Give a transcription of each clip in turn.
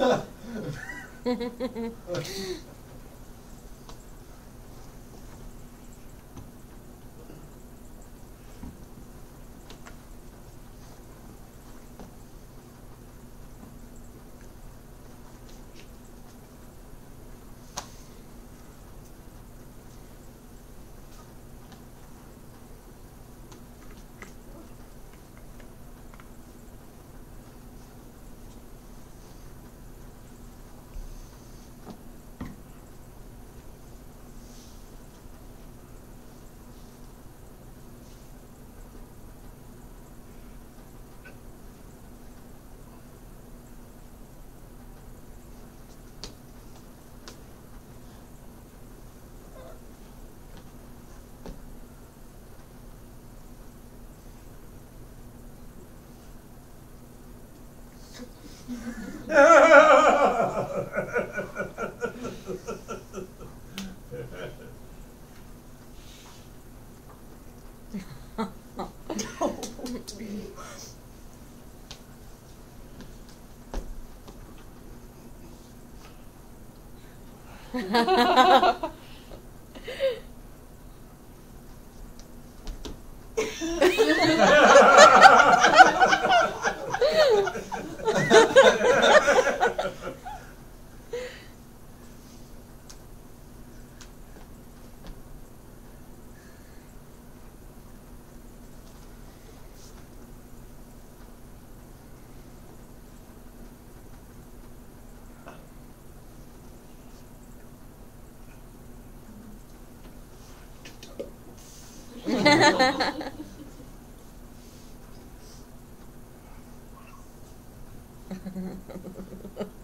uh. Ha ha ha ha! フフフフフ。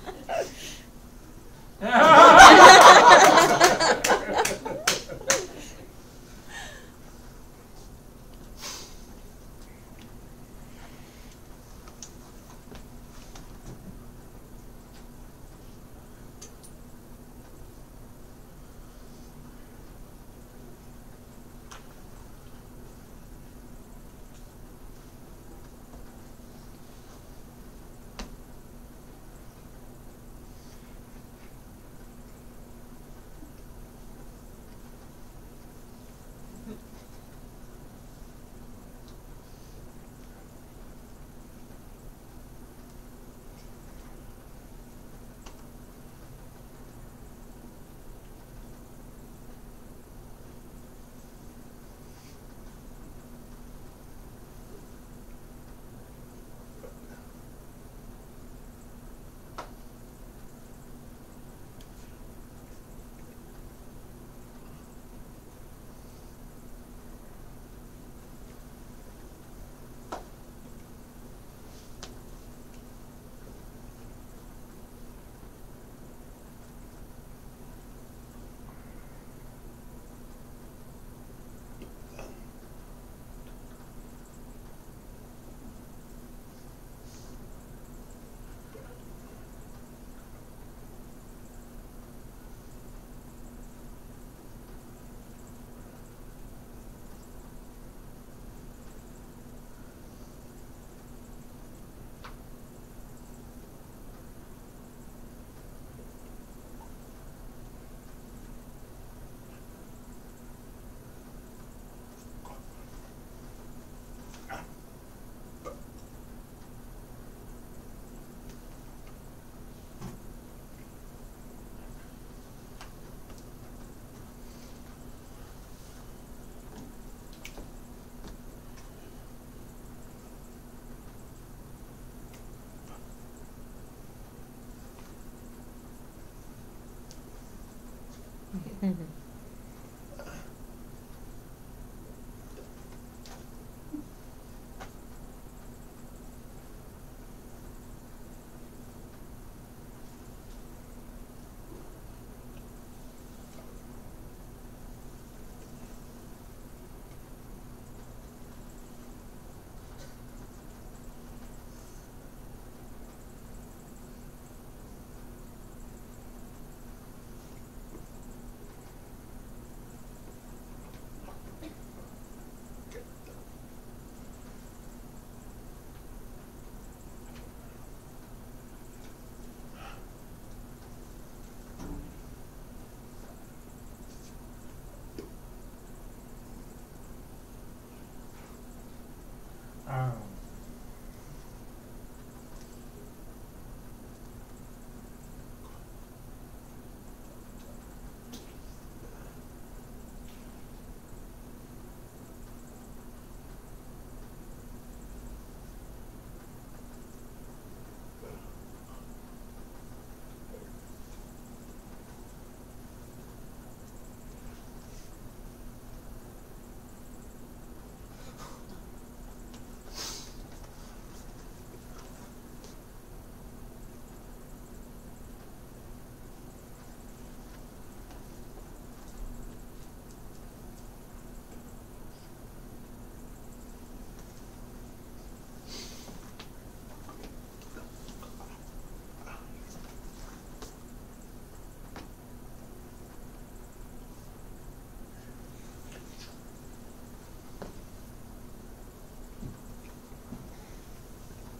Um,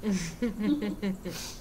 フフフフ。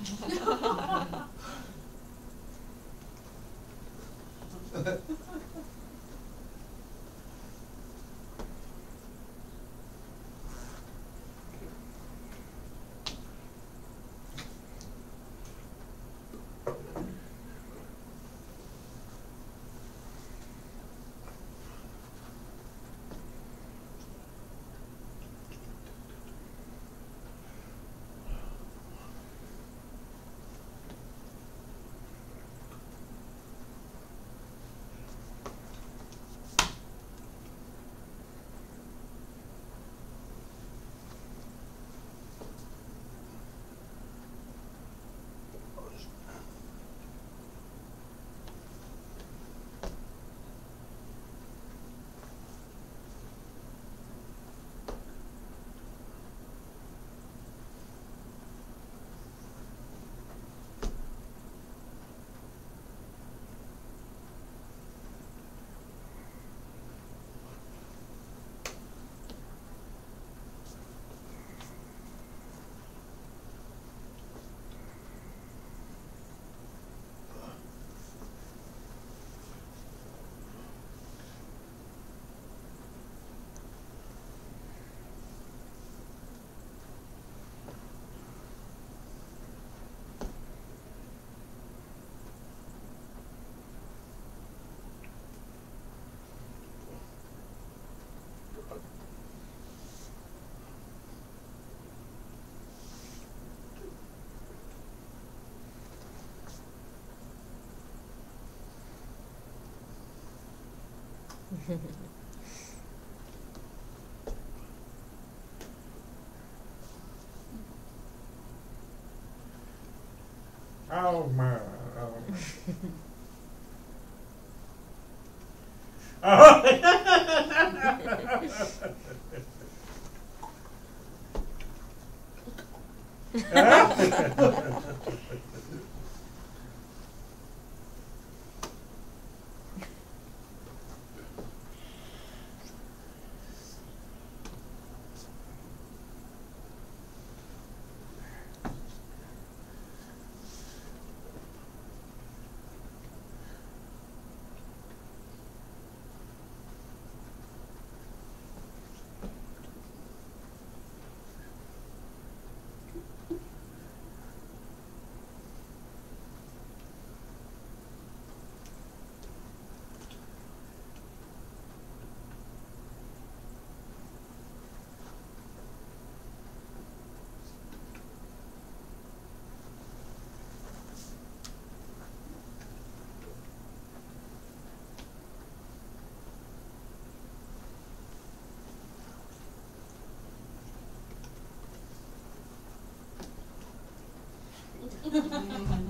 No. Oh my. Oh. oh. ハハハハ。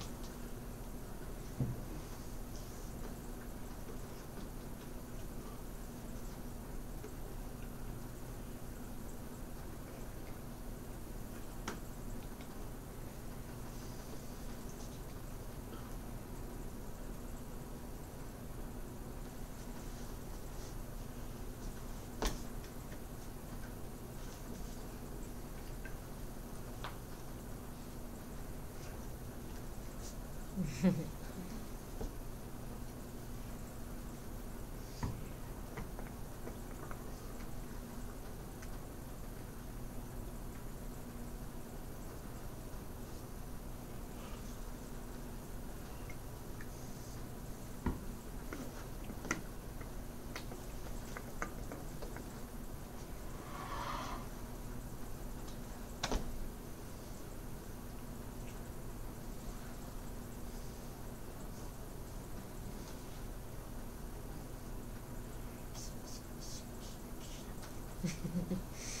ハハハ。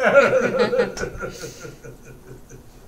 Oh.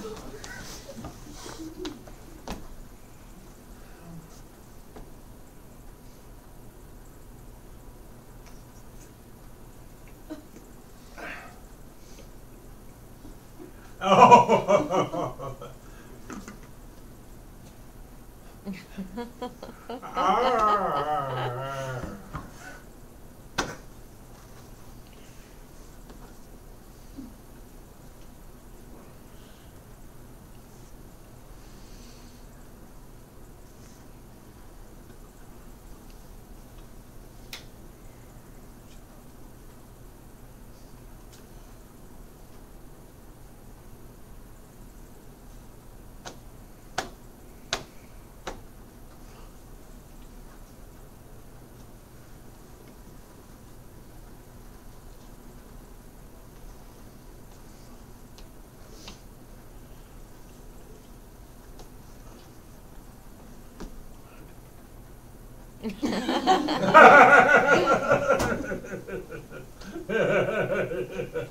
ah. Uh,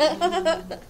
ハハハハ。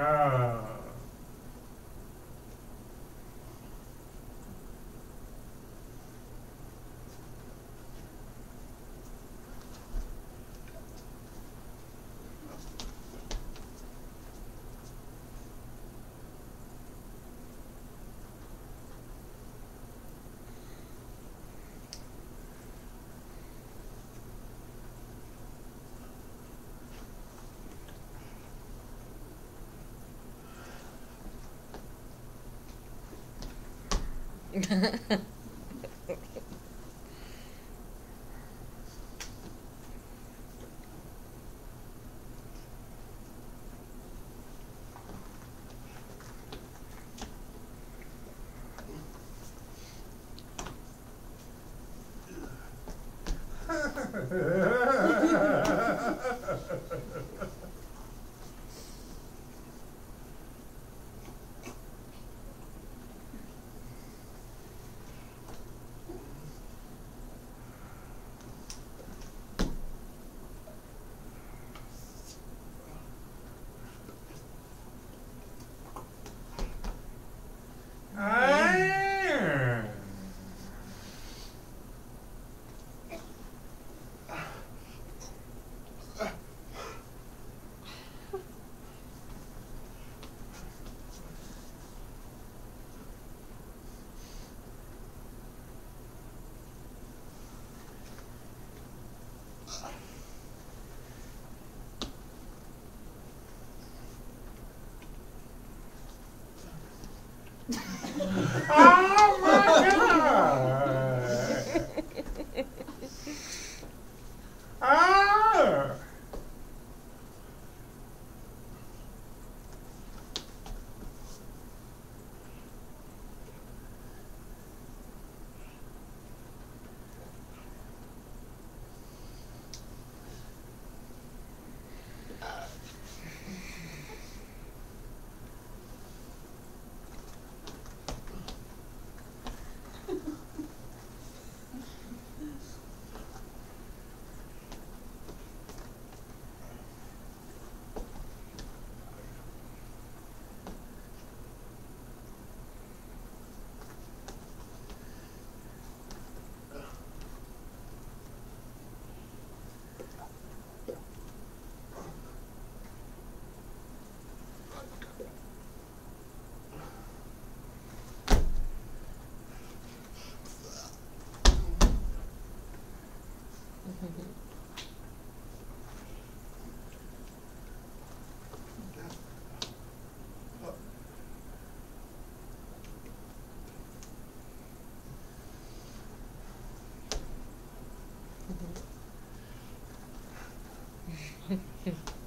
Ah. Ah. 嗯，呵呵呵。